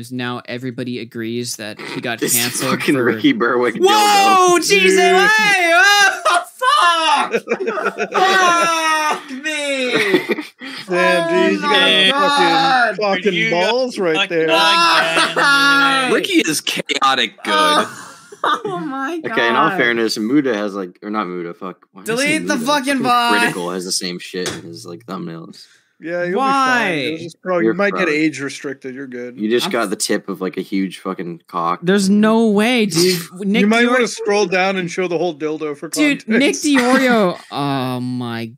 times. Now everybody agrees that he got This canceled fucking for. Ricky Berwick. Whoa, dildo. Jesus! Hey, oh, fuck! fuck me! Damn, oh dude, you got God. fucking, fucking You balls right fucking there. again. Ricky is chaotic good. Oh, oh my god! Okay, in all fairness, Muda has like, or not Muda, fuck. why did Delete the Muda? fucking bot. Critical has the same shit in his like thumbnails. Yeah, you'll Why? be fine. You'll just- bro, you You're might get age restricted. You're good. You just I'm- got the tip of like a huge fucking cock. There's no way, dude. Nick you might Dior- want to scroll down and show the whole dildo for dude. context. Nick Diorio. Oh my god.